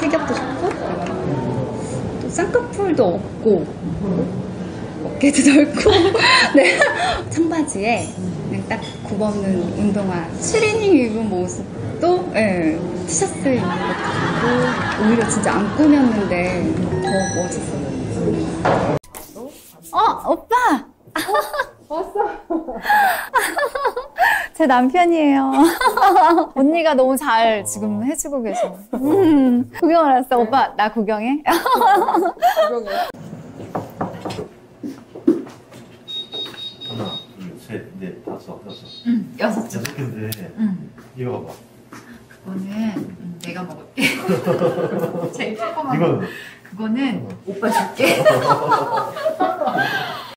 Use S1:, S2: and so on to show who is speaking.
S1: 체격도 좋고 또 쌍꺼풀도 없고 어깨도 넓고 네 청바지에 딱 굽없는 운동화 트레이닝 입은 모습도 예, 티셔츠 입는 것도 좋고 오히려 진짜 안 꾸몄는데 더 멋있어요.
S2: 어, 오빠! 왔어. 제 남편이에요. 언니가 너무 잘 지금 해주고 계셔. 음, 구경을 왔어. 오빠, 나 구경해?
S3: 하나, 둘, 셋, 넷, 다섯, 여섯.
S2: 응, 여섯 줄.
S3: 여섯 개인데
S2: 응.
S3: 이거 봐봐.
S2: 그거는 음, 내가 먹을게. 제일 조그만 거.
S3: 이거는
S2: 그거는 오빠 줄게.